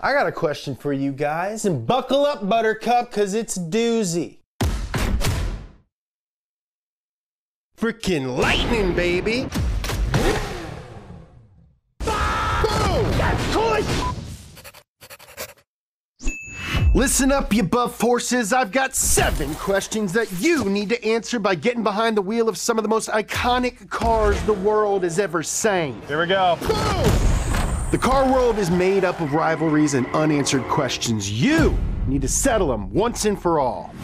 I got a question for you guys, and buckle up, Buttercup, because it's doozy. Freaking lightning, baby! Listen up, you buff forces. I've got seven questions that you need to answer by getting behind the wheel of some of the most iconic cars the world has ever seen. Here we go. The car world is made up of rivalries and unanswered questions. You need to settle them once and for all.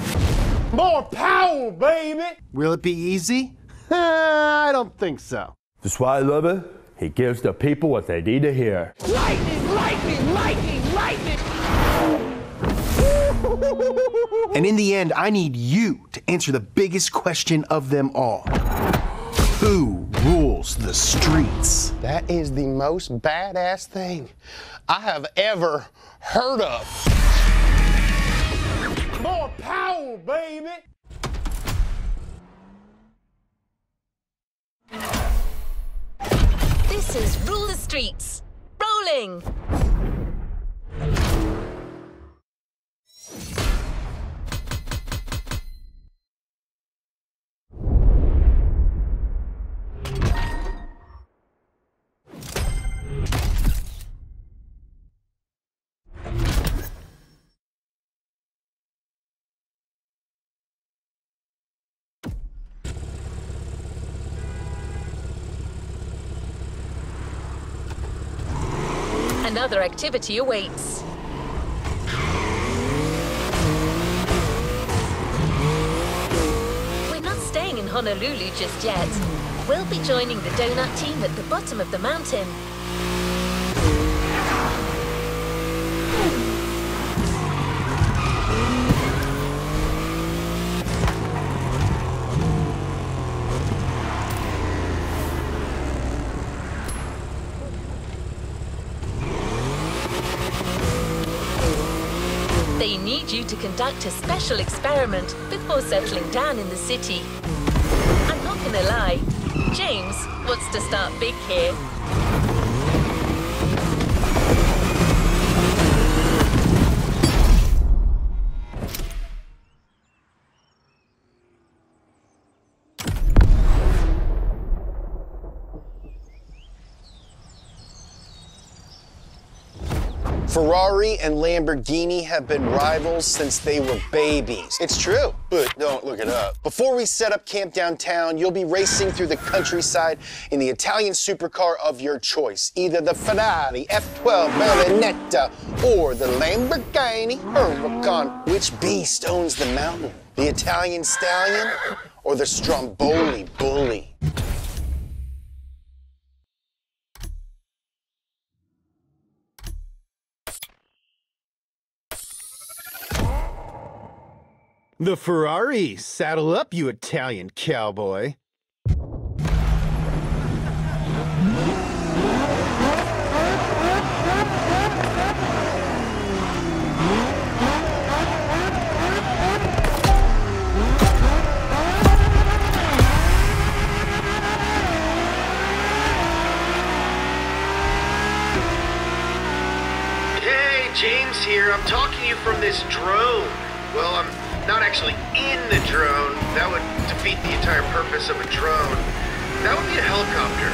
More power, baby! Will it be easy? I don't think so. That's why I love it. He gives the people what they need to hear. Lightning, lightning, lightning, lightning! And in the end, I need you to answer the biggest question of them all Who rules the streets? That is the most badass thing I have ever heard of. More power, baby! This is Rule the Streets. Rolling! Another activity awaits. We're not staying in Honolulu just yet. We'll be joining the donut team at the bottom of the mountain. Conduct a special experiment before settling down in the city. I'm not gonna lie, James wants to start big here. Ferrari and Lamborghini have been rivals since they were babies. It's true, but don't look it up. Before we set up camp downtown, you'll be racing through the countryside in the Italian supercar of your choice. Either the Ferrari F12 Berlinetta or the Lamborghini Huracan. Which beast owns the mountain? The Italian stallion or the Stromboli bully? The Ferrari. Saddle up, you Italian cowboy. Hey, James here. I'm talking to you from this drone. Well, I'm not actually in the drone. That would defeat the entire purpose of a drone. That would be a helicopter.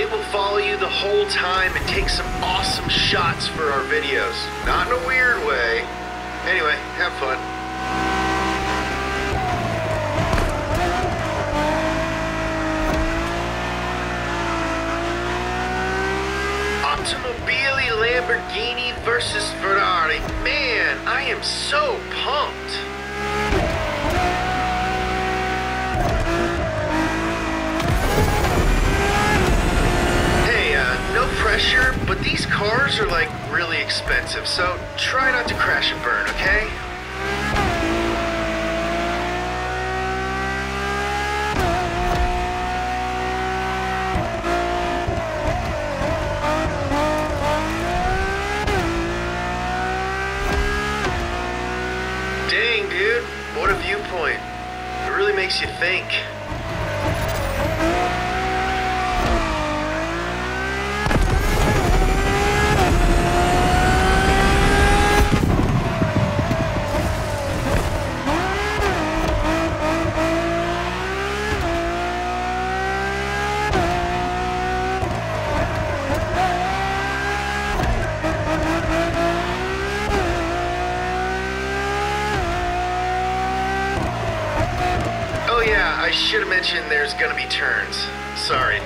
It will follow you the whole time and take some awesome shots for our videos. Not in a weird way. Anyway, have fun. Lamborghini versus Ferrari. Man, I am so pumped. Hey, uh, no pressure, but these cars are like really expensive, so try not to crash and burn, okay? Viewpoint. It really makes you think. Oh yeah, I should have mentioned there's gonna be turns. Sorry.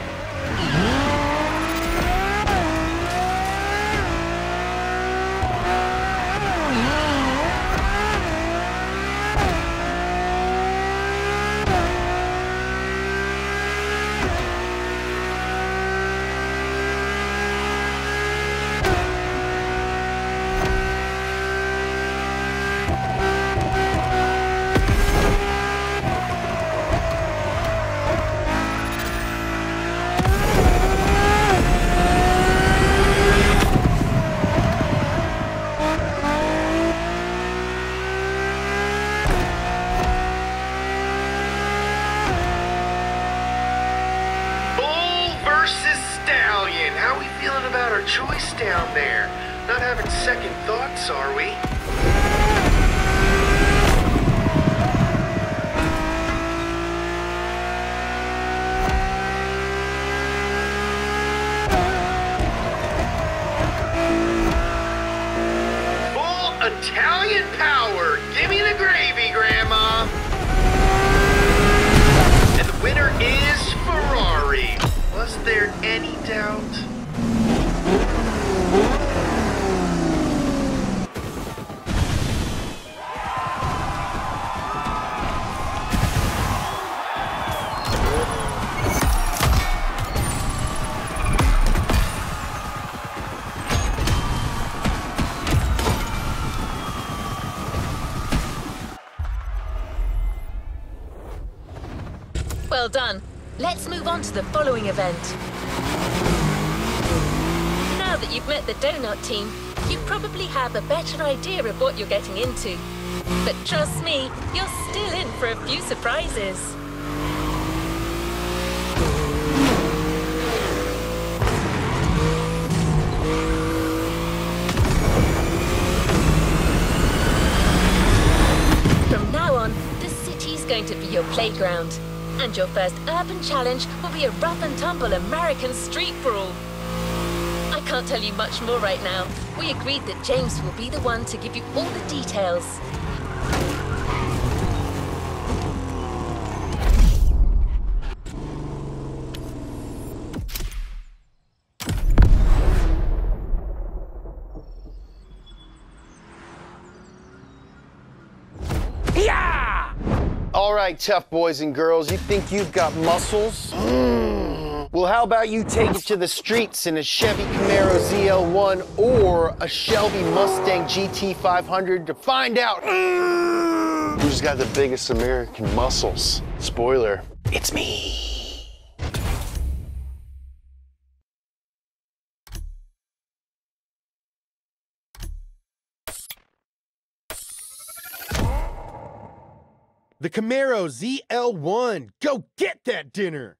The following event. Now that you've met the Donut team, you probably have a better idea of what you're getting into. But trust me, you're still in for a few surprises. From now on, the city's going to be your playground. And your first urban challenge will be a rough and tumble American street brawl. I can't tell you much more right now. We agreed that James will be the one to give you all the details. Right, tough boys and girls, you think you've got muscles? Mm. Well, how about you take it to the streets in a Chevy Camaro ZL1 or a Shelby Mustang GT500 to find out who's got the biggest American muscles. Spoiler, it's me. The Camaro ZL1. Go get that dinner.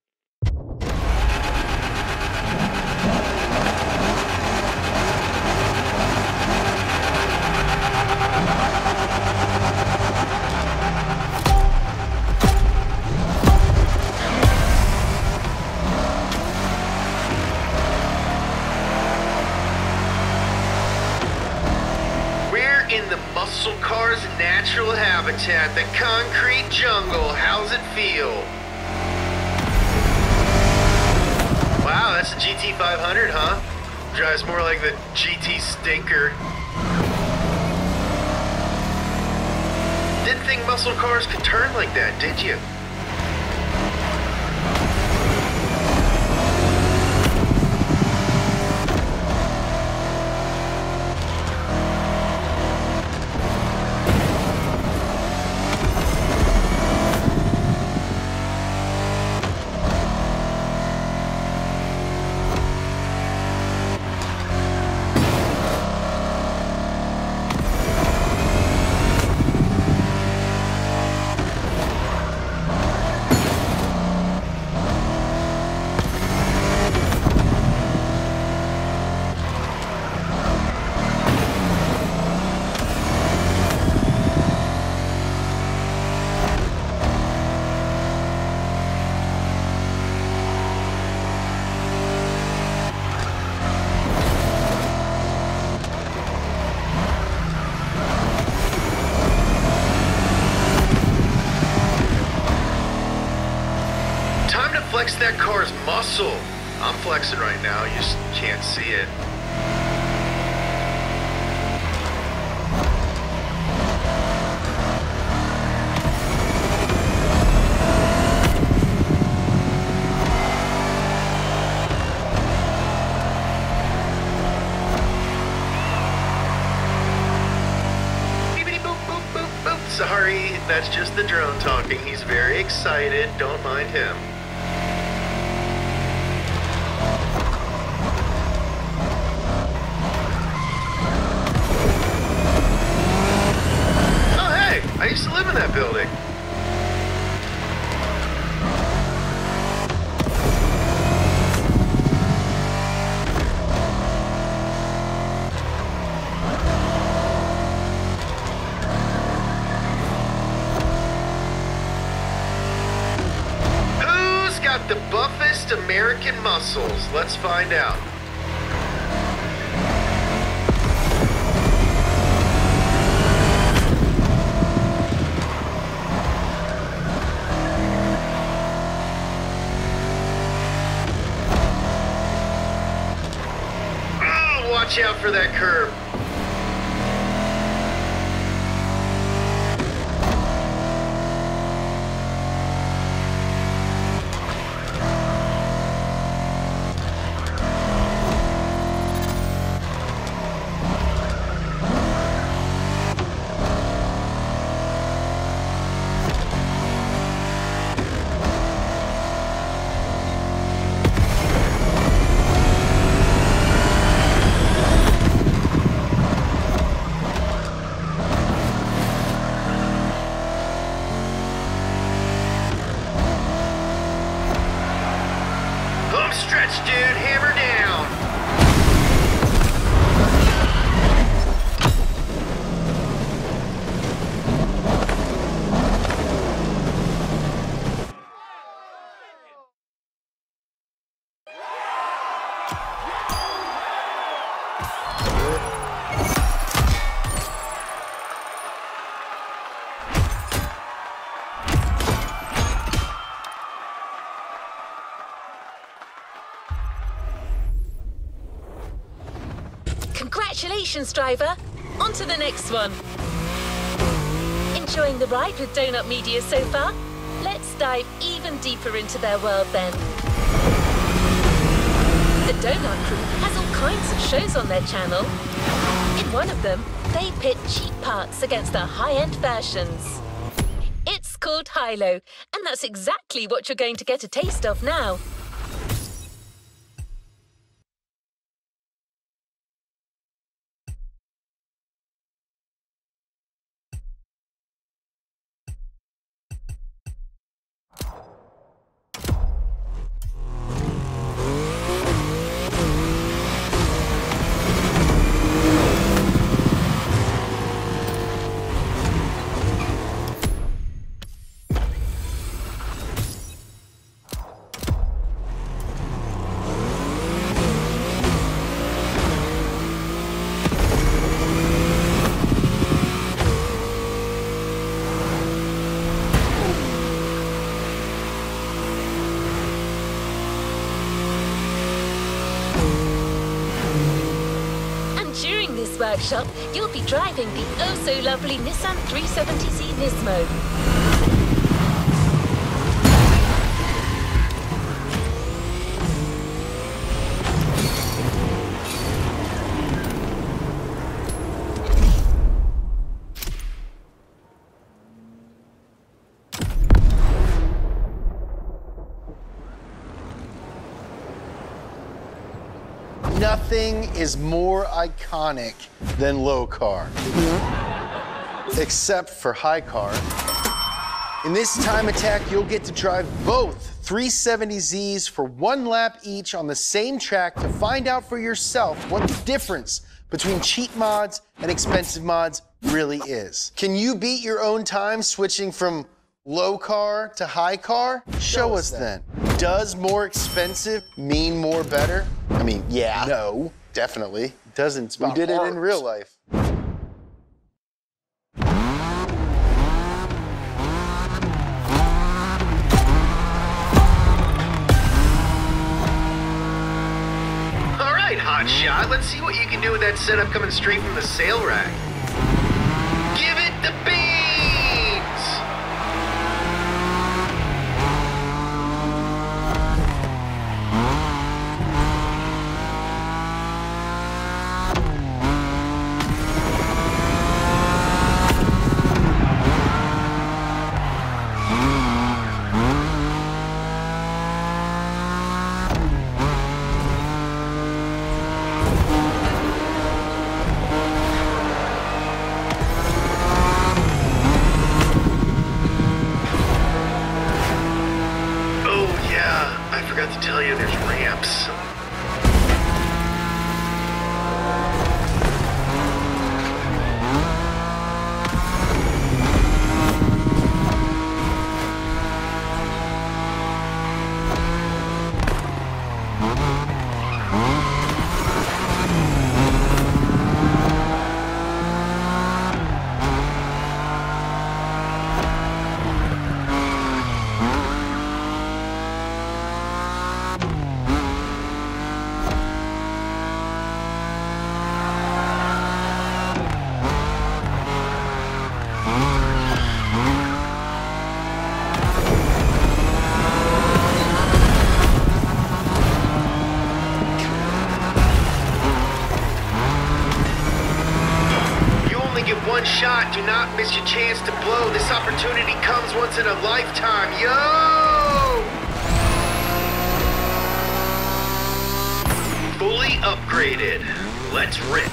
The concrete jungle. How's it feel? Wow, that's a GT500, huh? Drives more like the GT Stinker. Didn't think muscle cars could turn like that, did you? I'm right now, you just can't see it. Sorry, that's just the drone talking. He's very excited. Don't mind him. Oh, hey, I used to live in that building. Who's got the buffest American muscles? Let's find out. Congratulations, driver. On to the next one. Enjoying the ride with Donut Media so far? Let's dive even deeper into their world then. The Donut Crew has all kinds of shows on their channel. In one of them, they pit cheap parts against the high-end versions. It's called Hilo, and that's exactly what you're going to get a taste of now. Workshop, you'll be driving the oh so lovely Nissan 370Z Nismo. Nothing is more iconic than low car. Except for high car. In this time attack, you'll get to drive both 370Zs for one lap each on the same track to find out for yourself what the difference between cheap mods and expensive mods really is. Can you beat your own time switching from low car to high car? Show us then. Does more expensive mean more better? I mean, yeah. No, Definitely. Doesn't. We did it in real life. hot shot. Let's see what you can do with that setup coming straight from the sale rack. Give it the beat! Your chance to blow. This opportunity comes once in a lifetime. Yo! Fully upgraded. Let's rip.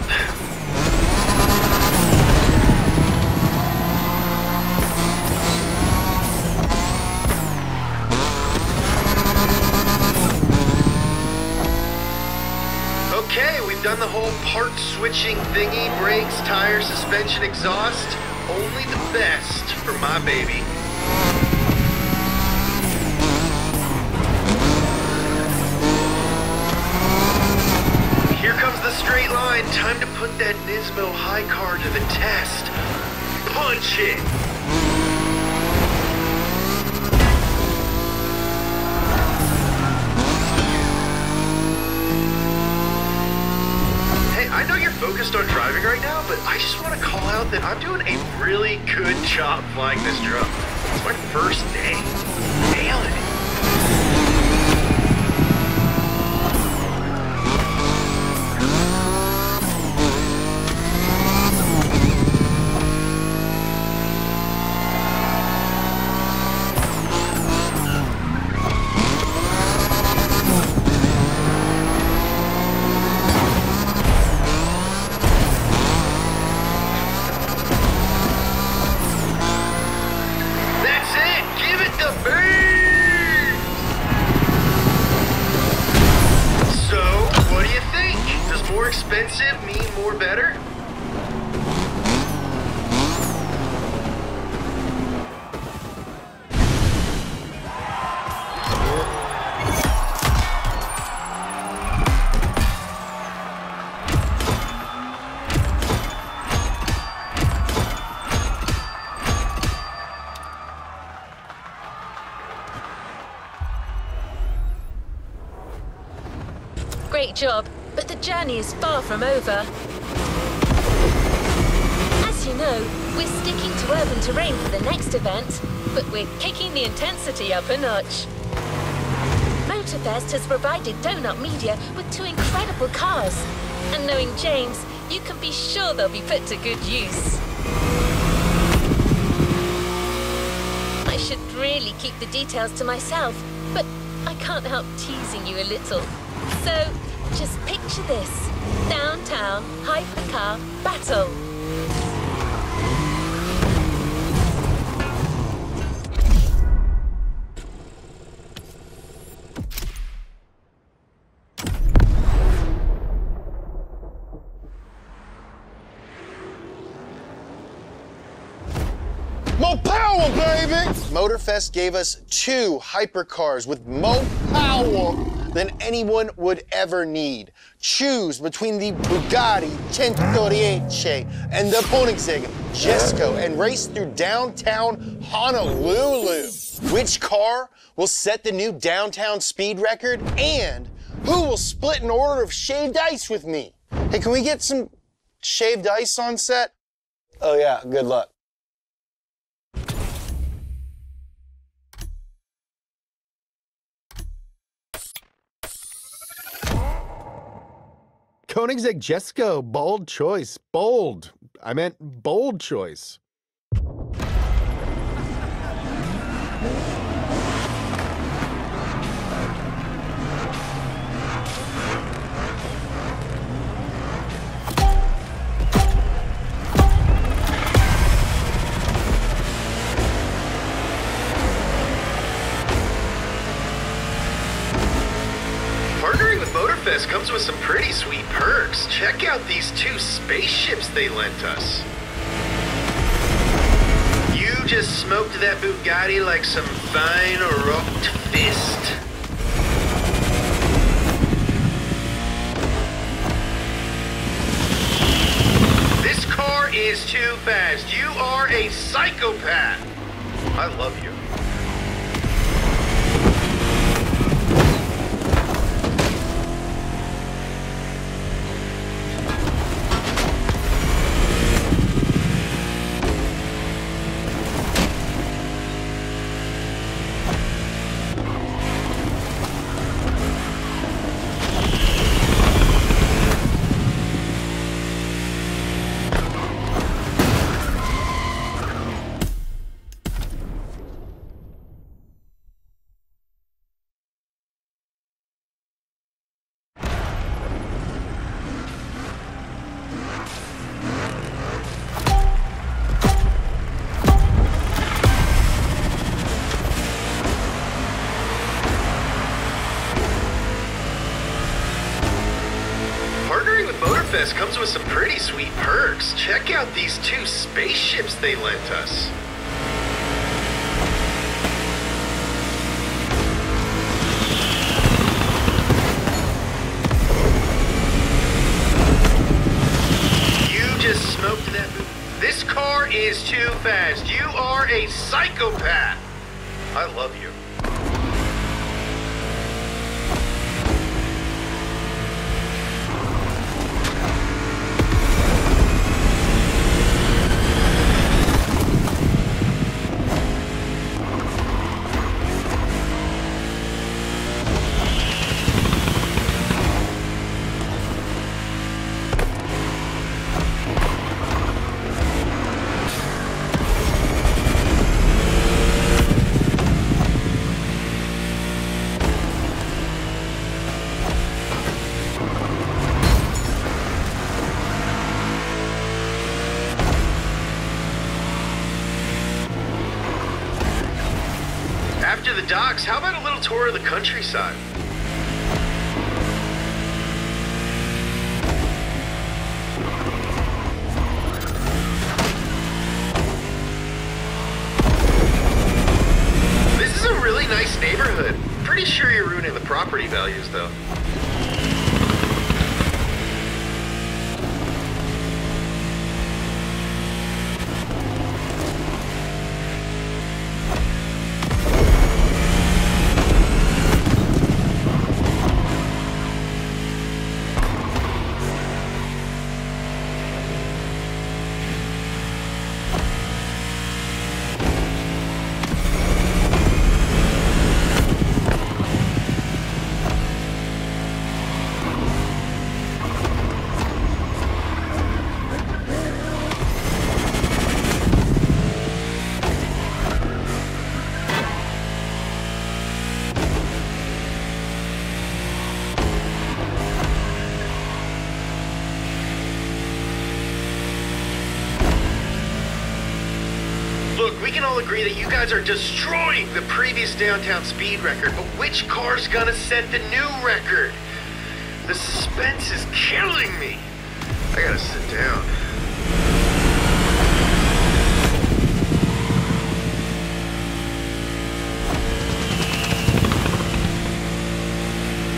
Okay, we've done the whole part switching thingy, brakes, tires, suspension, exhaust. Only the best for my baby. Here comes the straight line. Time to put that Nismo high car to the test. Punch it! Focused on driving right now, but I just want to call out that I'm doing a really good job flying this drone. It's my first day. Nailing it. Great job, but the journey is far from over. As you know, we're sticking to urban terrain for the next event, but we're kicking the intensity up a notch. Motorfest has provided Donut Media with two incredible cars. And knowing James, you can be sure they'll be put to good use. I should really keep the details to myself, but I can't help teasing you a little. So, just picture this. Downtown hypercar battle. More power, baby! Motorfest gave us two hypercars with more power than anyone would ever need. Choose between the Bugatti Centodieci and the Koenigsegg Jesko and race through downtown Honolulu. Which car will set the new downtown speed record and Who will split an order of shaved ice with me? Hey, can we get some shaved ice on set? Oh, yeah, good luck. Koenigsegg Jesko, bold choice. Bold. I meant bold choice. Motorfest comes with some pretty sweet perks. Check out these two spaceships they lent us. You just smoked that Bugatti like some fine rocked fist. This car is too fast. You are a psychopath. I love you. Spaceships they lent us. You just smoked that. This car is too fast. You are a psychopath. I love you. How about a little tour of the countryside? This is a really nice neighborhood. Pretty sure you're ruining the property values, though. Look, we can all agree that you guys are destroying the previous downtown speed record, but which car's gonna set the new record? The suspense is killing me. I gotta sit down.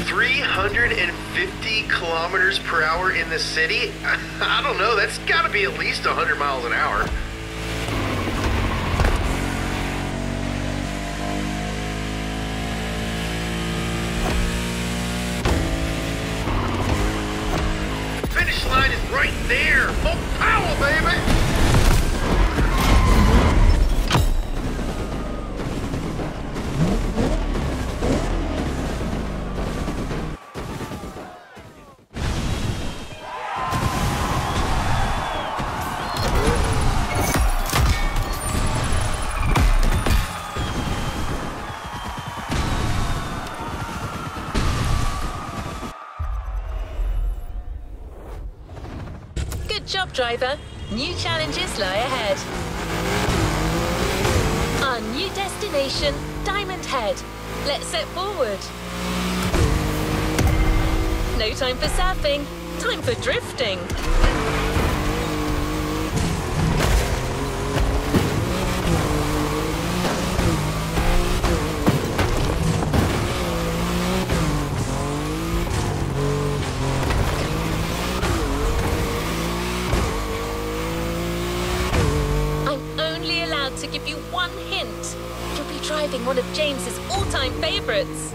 Three hundred and fifty kilometers per hour in the city? I don't know. That's got to be at least hundred miles an hour. No time for surfing, time for drifting. I'm only allowed to give you one hint. You'll be driving one of James's all-time favorites.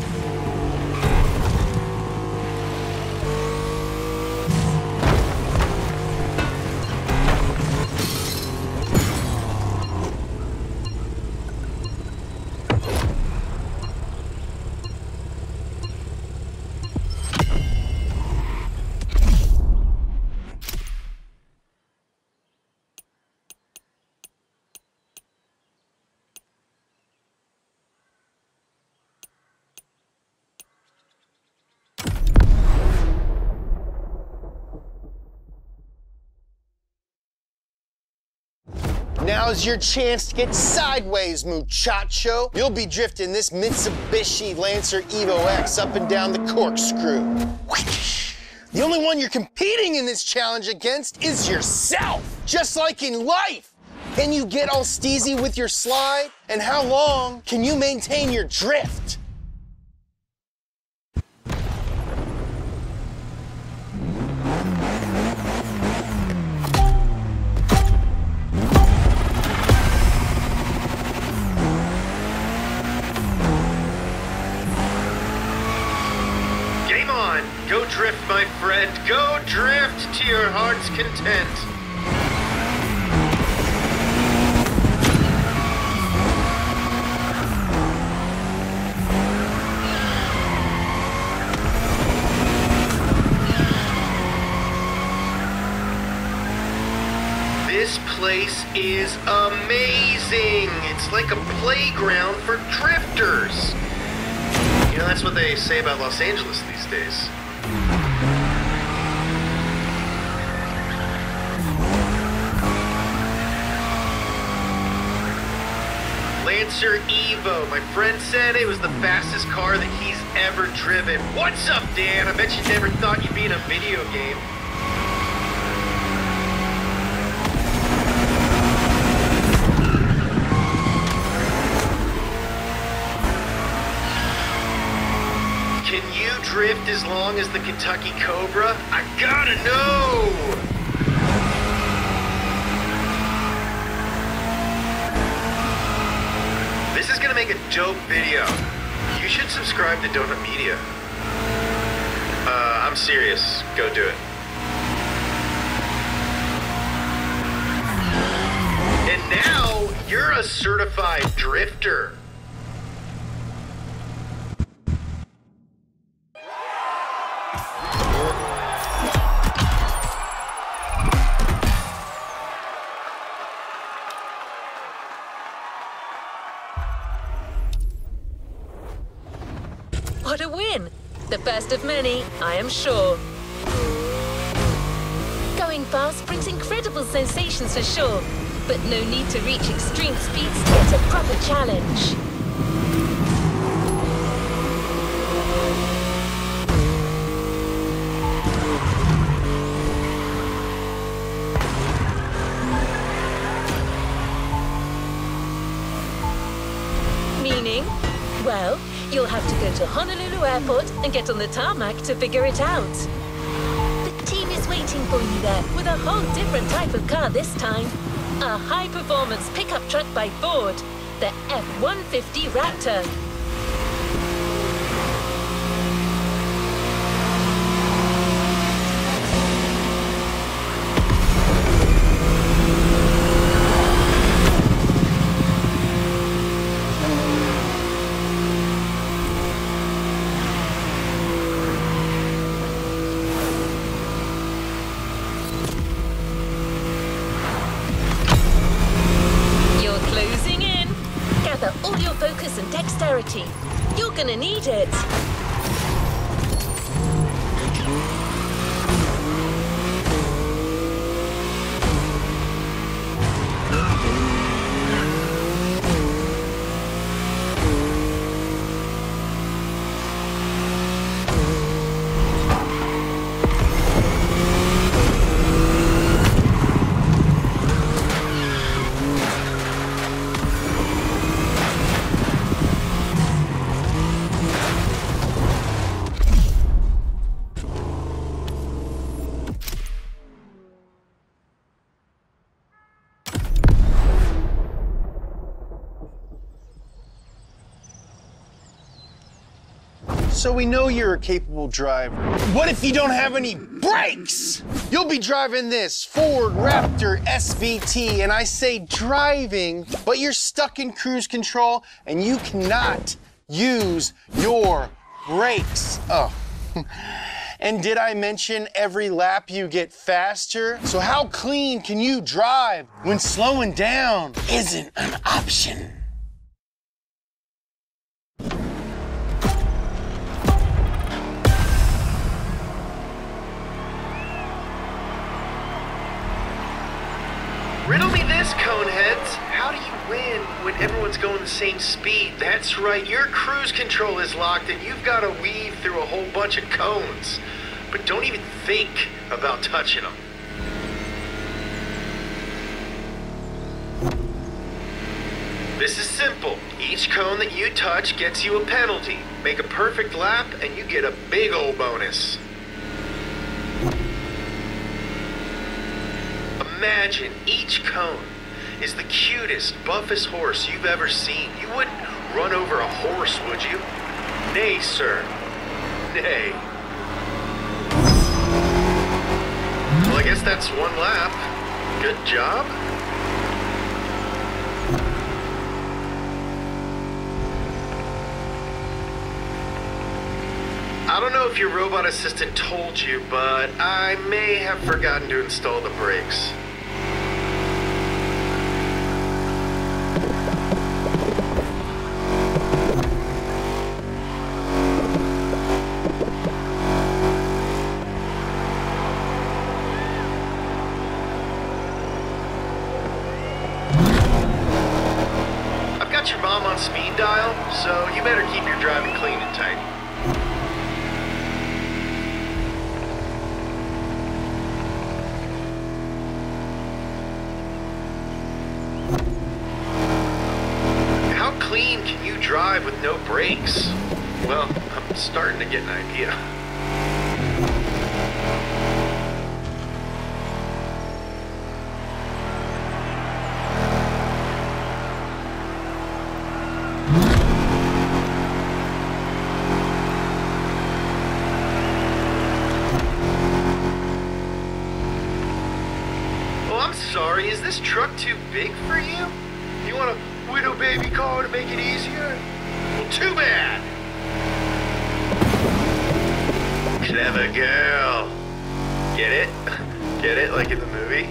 Now's your chance to get sideways, muchacho. You'll be drifting this Mitsubishi Lancer Evo X up and down the corkscrew. The only one you're competing in this challenge against is yourself, just like in life. Can you get all steezy with your slide? And how long can you maintain your drift? Content. It was the fastest car that he's ever driven. What's up, Dan? I bet you never thought you'd be in a video game. Can you drift as long as the Kentucky Cobra? I gotta know! This is gonna make a dope video. You should subscribe to Donut Media. Uh, I'm serious. Go do it. And now, you're a certified drifter. First of many, I am sure. Going fast brings incredible sensations for sure, but no need to reach extreme speeds to get a proper challenge. Meaning? Well, you'll have to go to Honolulu Airport and get on the tarmac to figure it out. The team is waiting for you there with a whole different type of car this time. A high-performance pickup truck by Ford, the F-150 Raptor. So we know you're a capable driver. What if you don't have any brakes? You'll be driving this Ford Raptor SVT, and I say driving, but you're stuck in cruise control and you cannot use your brakes. Oh. And did I mention every lap you get faster? So how clean can you drive when slowing down isn't an option? This, coneheads. How do you win when everyone's going the same speed? That's right, your cruise control is locked and you've got to weave through a whole bunch of cones. But don't even think about touching them. This is simple. Each cone that you touch gets you a penalty. Make a perfect lap and you get a big old bonus. Imagine each cone is the cutest, buffest horse you've ever seen. You wouldn't run over a horse, would you? Nay, sir. Nay. Well, I guess that's one lap. Good job. I don't know if your robot assistant told you, but I may have forgotten to install the brakes. I've got your mom on speed dial, so you better keep your driving clean and tidy. How clean can you drive with no brakes? Well, I'm starting to get an idea. Oh, I'm sorry. Is this truck too big for you? You want a widow baby car to make it easier? Well, too bad. Clever girl. Get it? Get it like in the movie?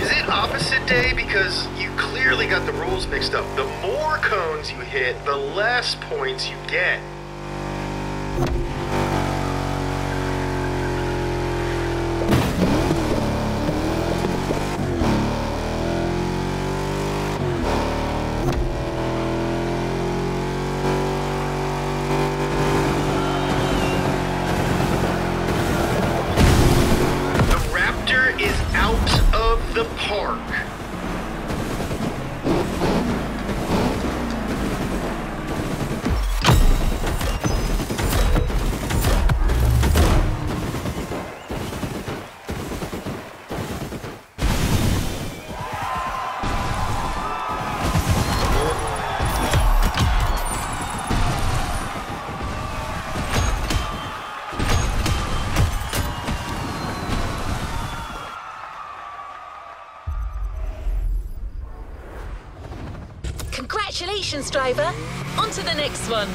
Is it opposite day? Because you clearly got the rules mixed up. The more cones you hit, the less points you get. Congratulations, driver. On to the next one.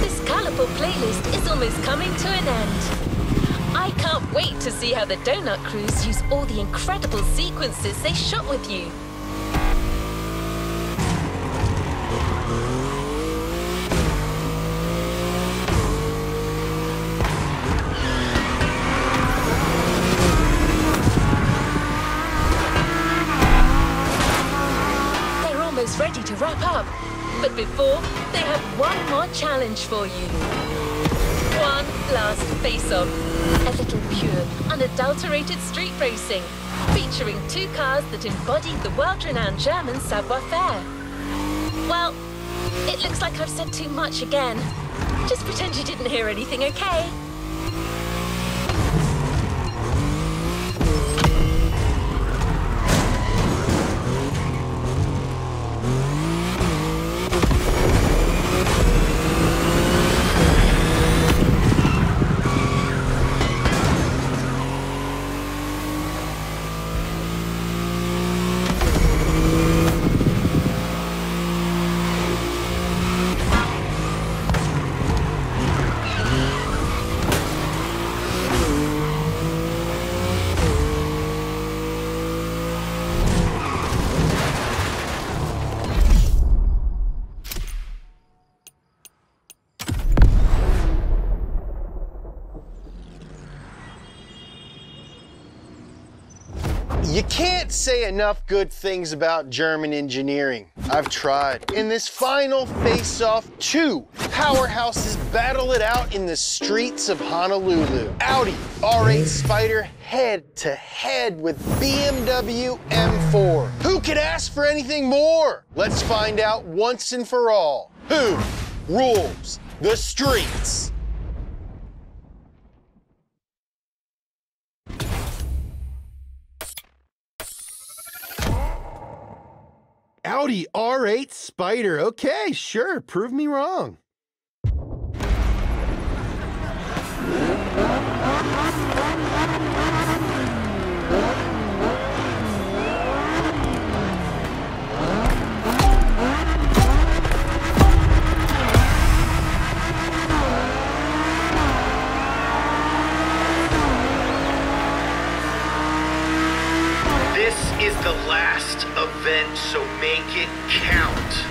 This colourful playlist is almost coming to an end. I can't wait to see how the Donut Crews use all the incredible sequences they shot with you. But before, they have one more challenge for you. One last face-off. A little pure, unadulterated street racing. Featuring two cars that embody the world-renowned German savoir-faire. Well, it looks like I've said too much again. Just pretend you didn't hear anything, okay? You can't say enough good things about German engineering. I've tried. In this final face-off, two powerhouses battle it out in the streets of Honolulu. Audi R8 Spyder head to head with BMW M4. Who could ask for anything more? Let's find out once and for all. Who rules the streets? Audi R8 Spyder. Okay, sure. Prove me wrong. Event, so make it count.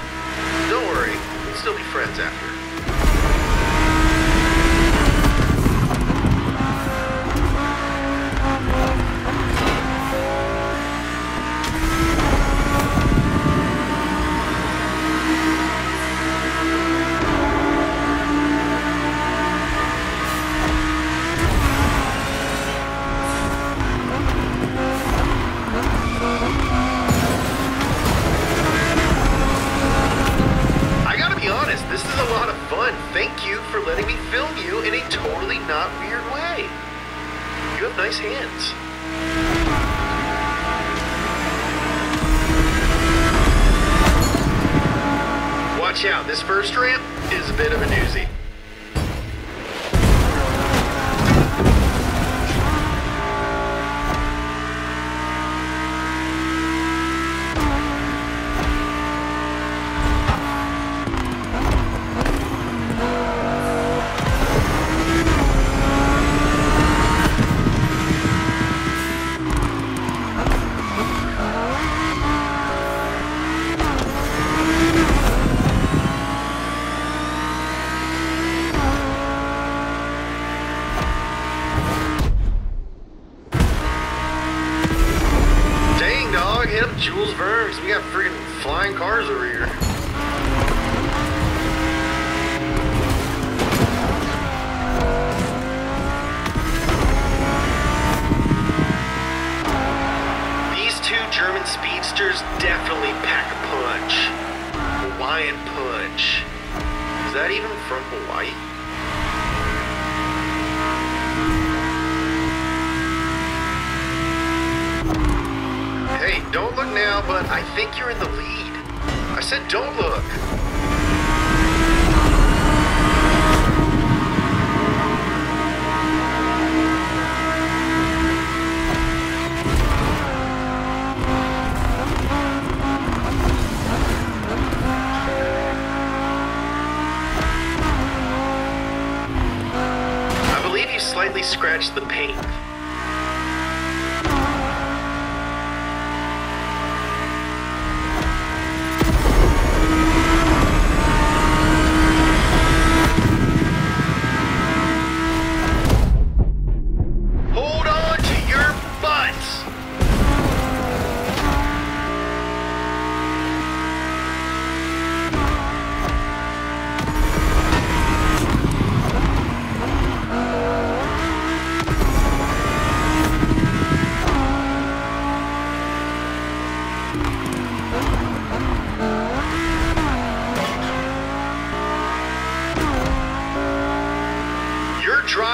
Don't worry, we'll still be friends after. Definitely pack a punch. Hawaiian punch. Is that even from Hawaii? Hey, don't look now, but I think you're in the lead. I said don't look. Scratch the paint.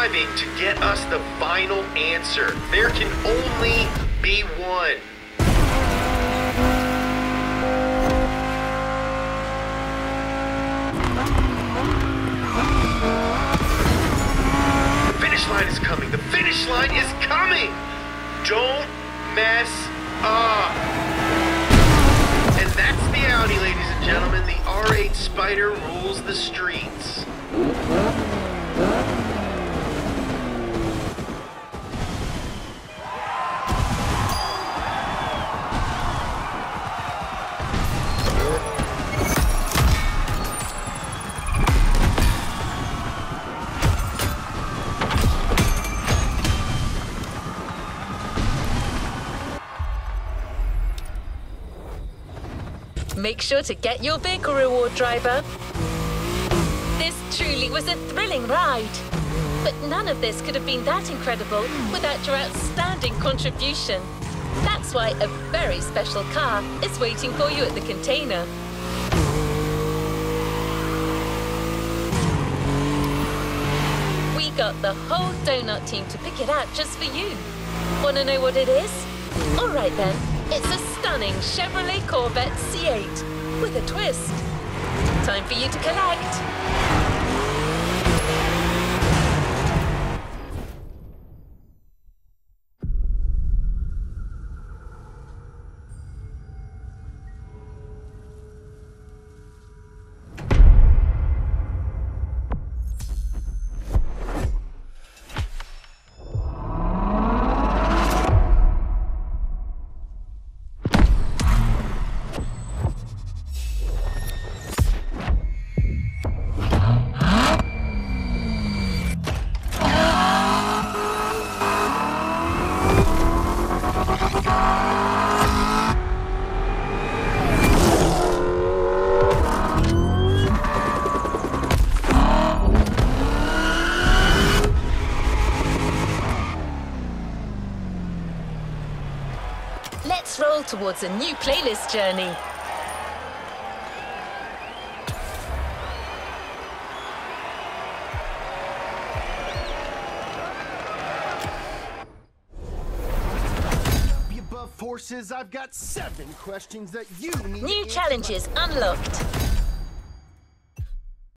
You're to get us the final answer. There can only be one. The finish line is coming. The finish line is coming. Don't mess up. And that's the Audi, ladies and gentlemen. The R8 Spyder rules the streets. Make sure to get your vehicle reward, driver. This truly was a thrilling ride. But none of this could have been that incredible without your outstanding contribution. That's why a very special car is waiting for you at the container. We got the whole donut team to pick it out just for you. Want to know what it is? All right then. It's a stunning Chevrolet Corvette C8 with a twist. Time for you to collect. Towards a new playlist journey. Above forces, I've got seven questions that you need New challenges unlocked.